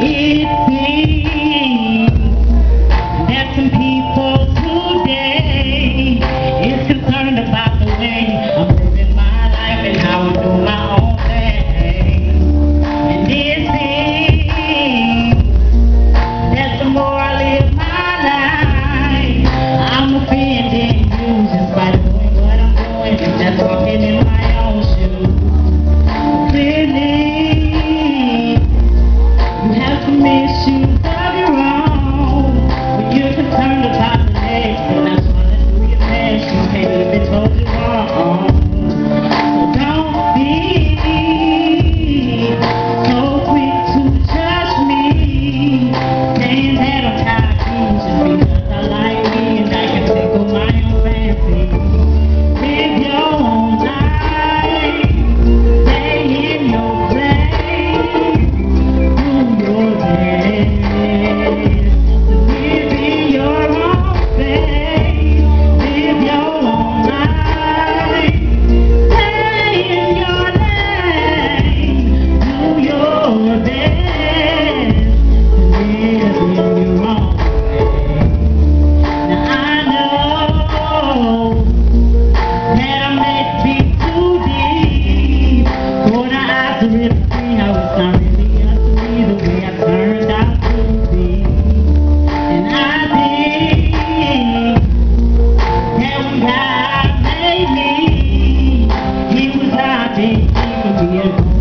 It see. day, even the airport.